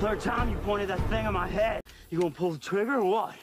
Third time you pointed that thing at my head. You gonna pull the trigger or what?